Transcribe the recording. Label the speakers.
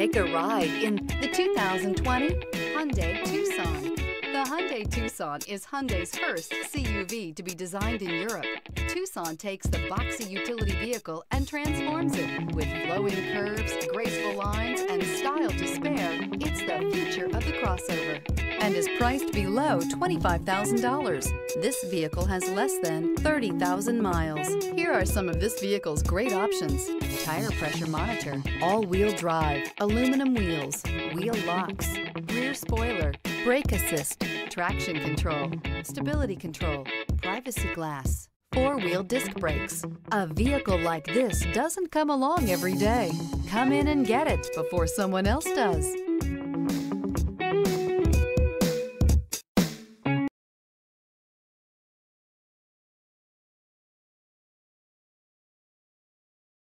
Speaker 1: Take a ride in the 2020 Hyundai Tucson. The Hyundai Tucson is Hyundai's first CUV to be designed in Europe. Tucson takes the boxy utility vehicle and transforms it. With flowing curves, graceful lines, and style to spare, it's the future of the crossover and is priced below $25,000. This vehicle has less than 30,000 miles. Here are some of this vehicle's great options. Tire pressure monitor, all-wheel drive, aluminum wheels, wheel locks, rear spoiler, brake assist, traction control, stability control, privacy glass, four-wheel disc brakes. A vehicle like this doesn't come along every day. Come in and get it before someone else does.